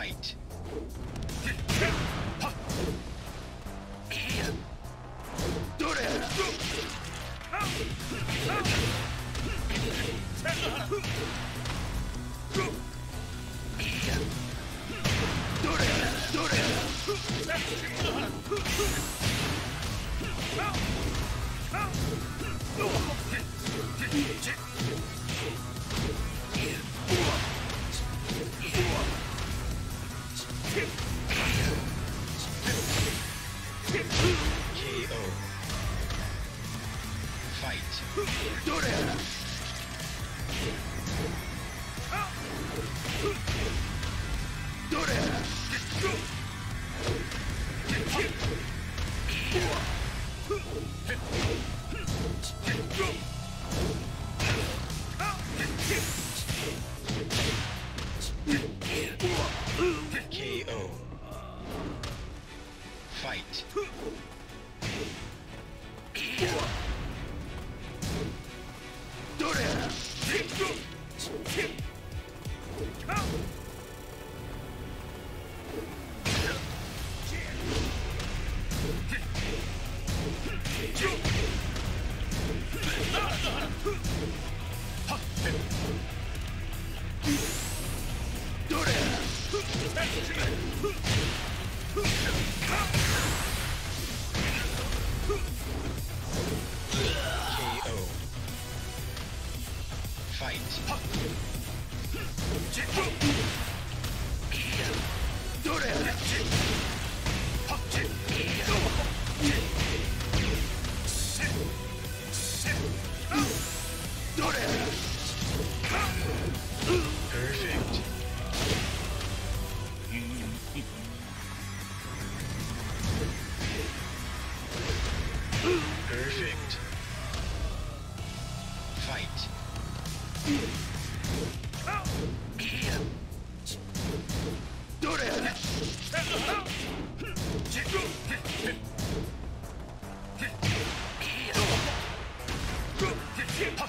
Fight. ハハハ!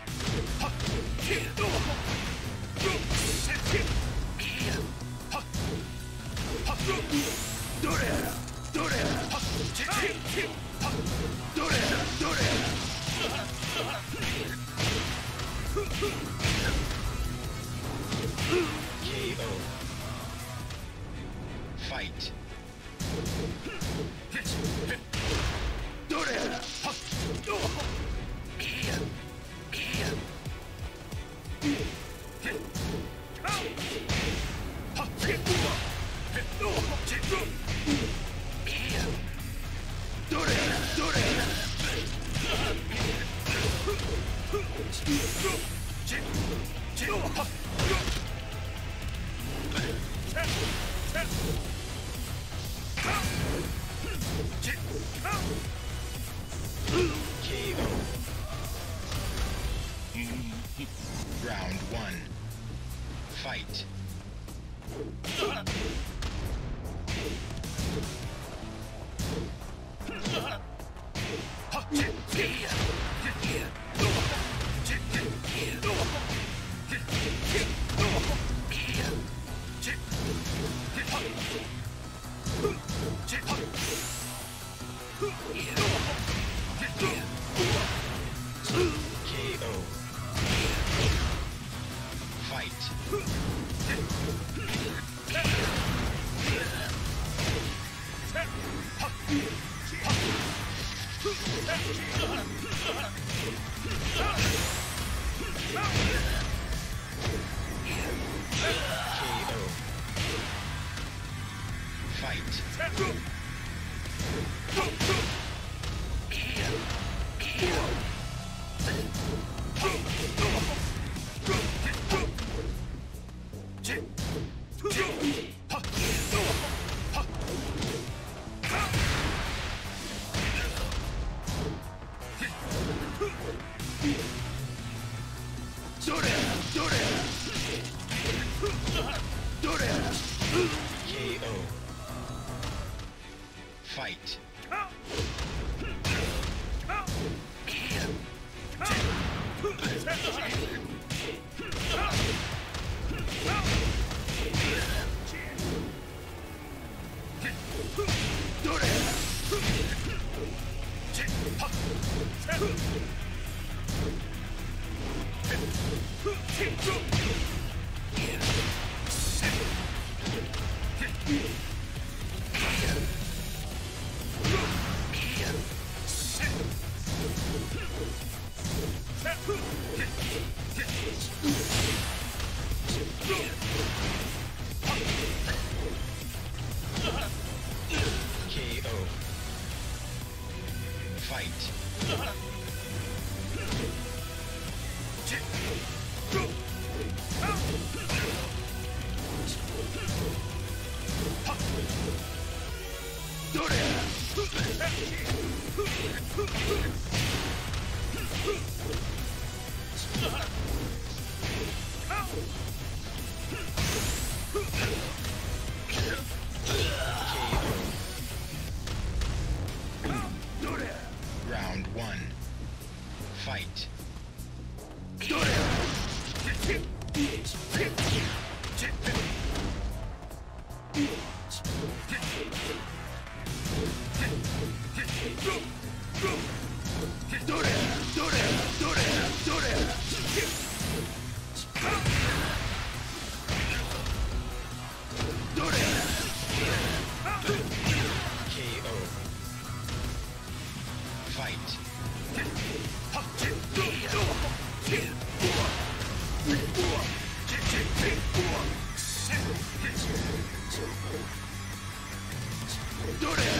Round one. Fight. Go! Huh. どれ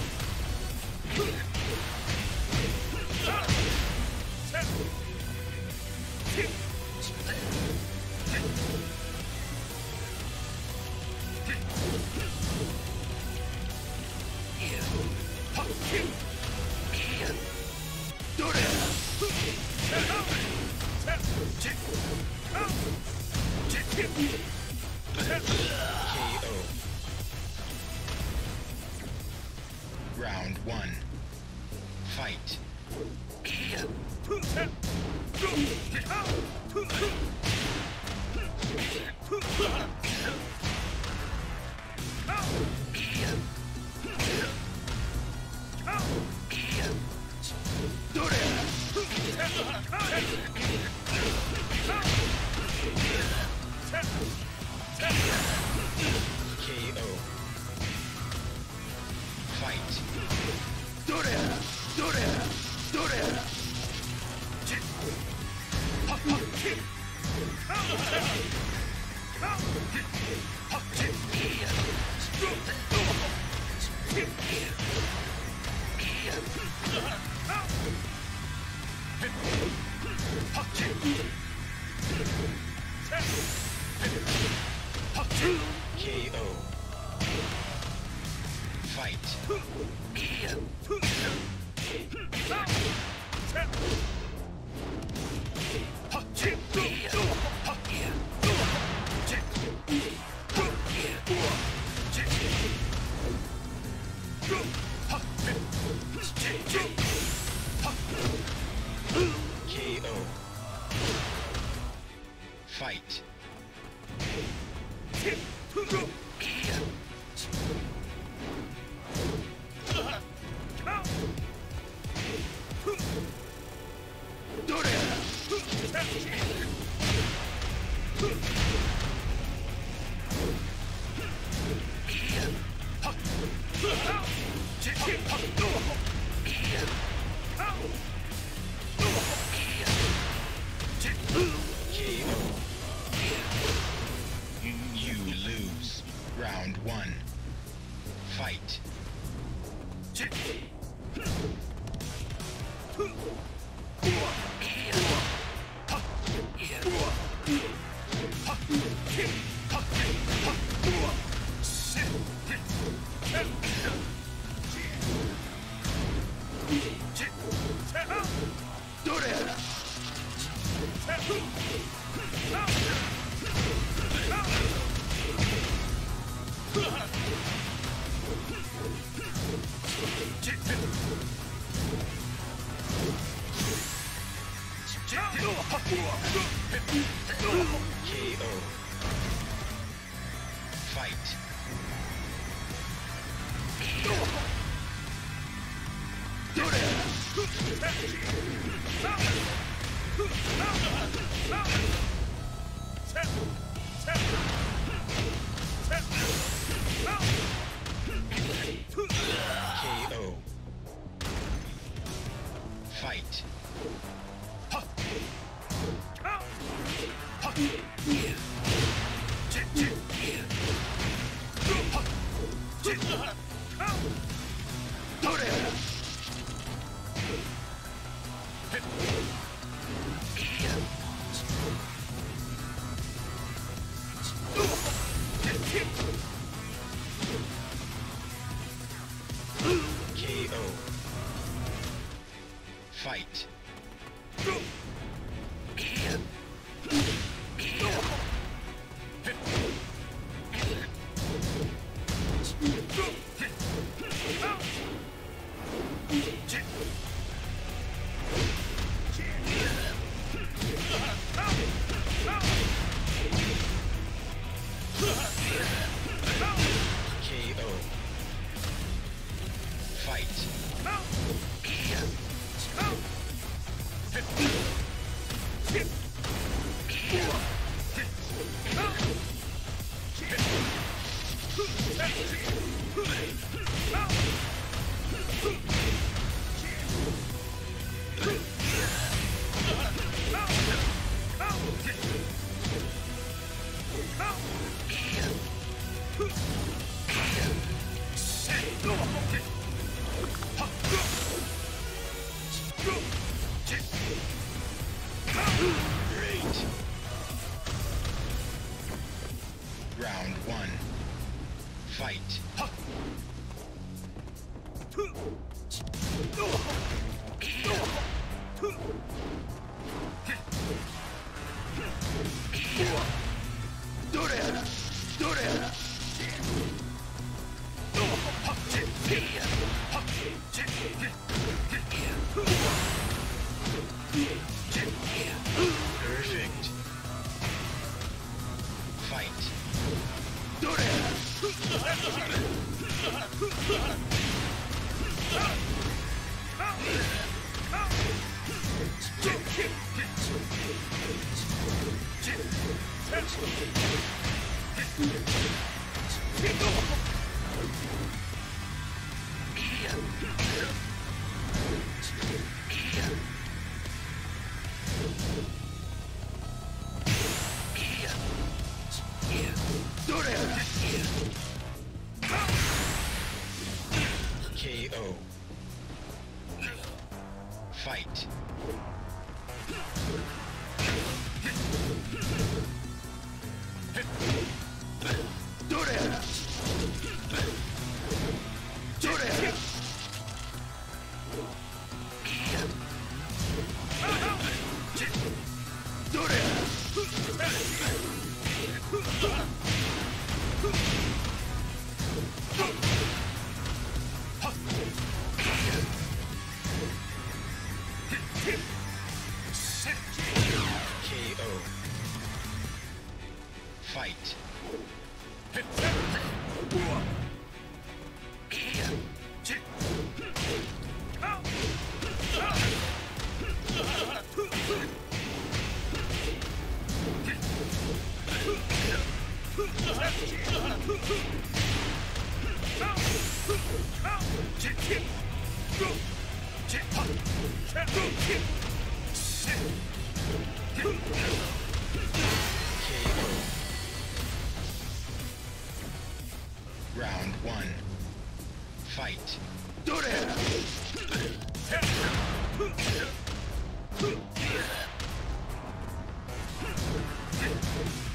one. Fight. Fight. Yeah.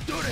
どれ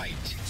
Fight.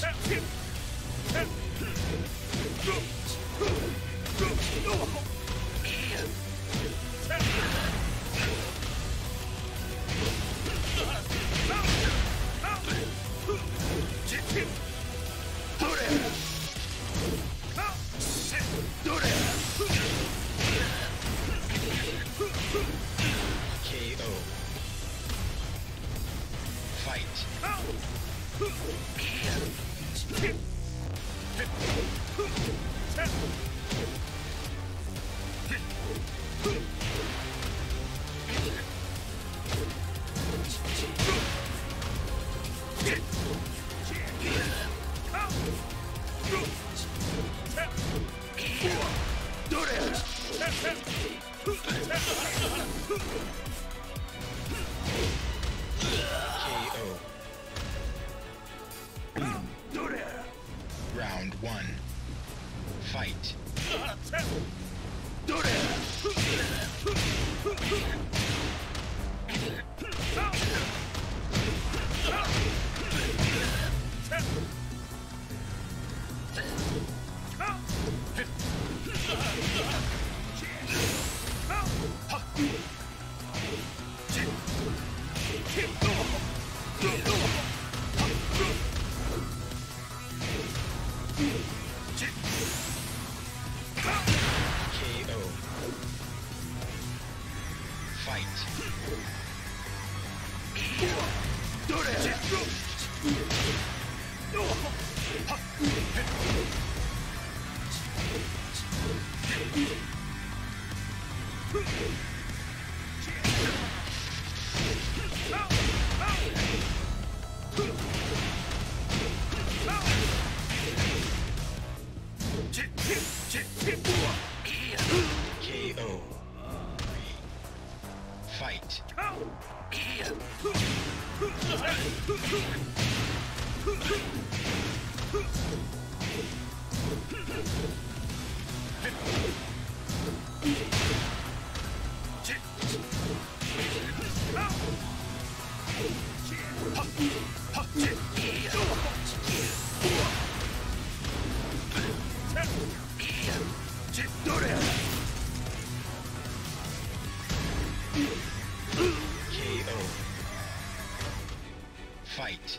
ハハハハ! Fight.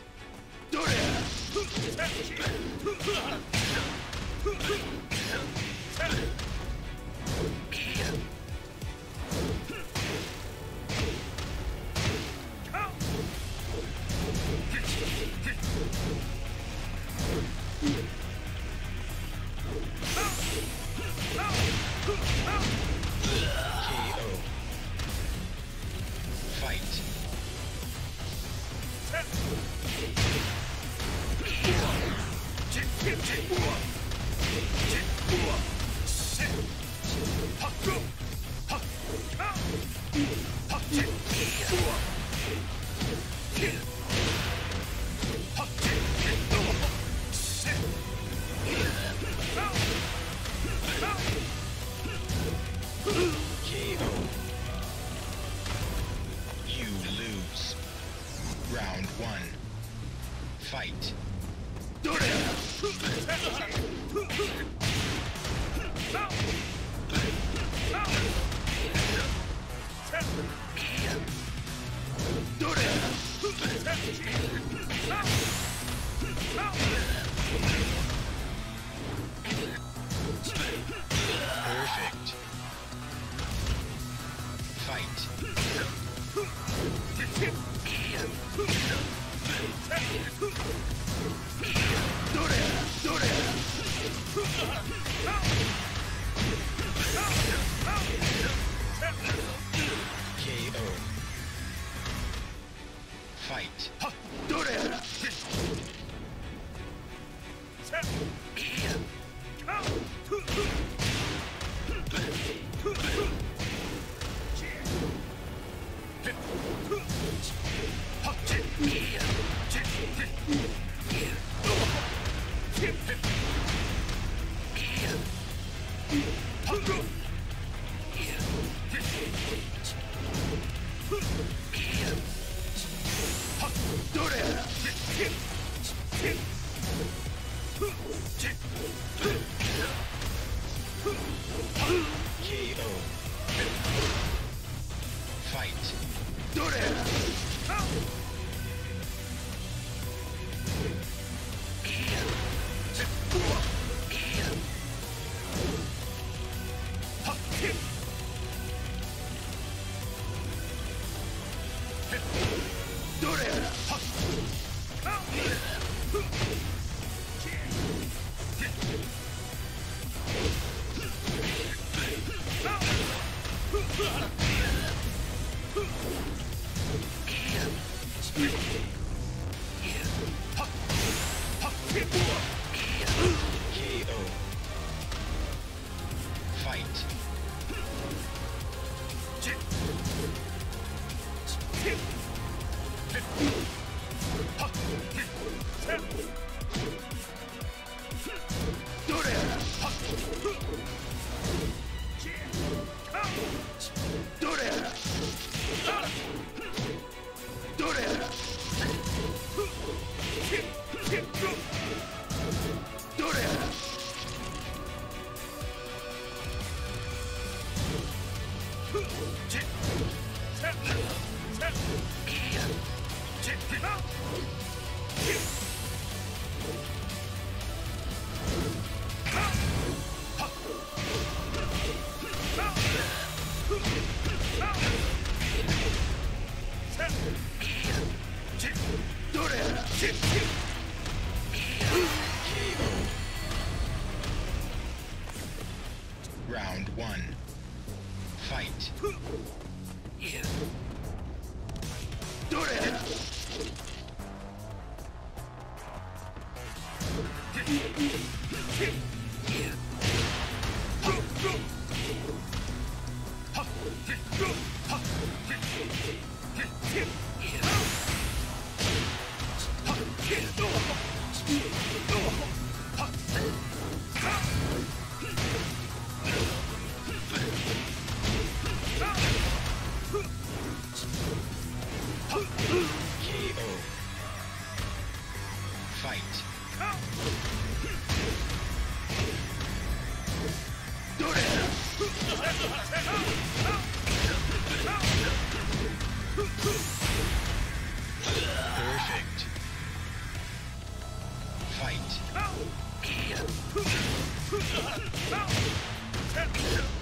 Yeah, yeah, yeah. KO.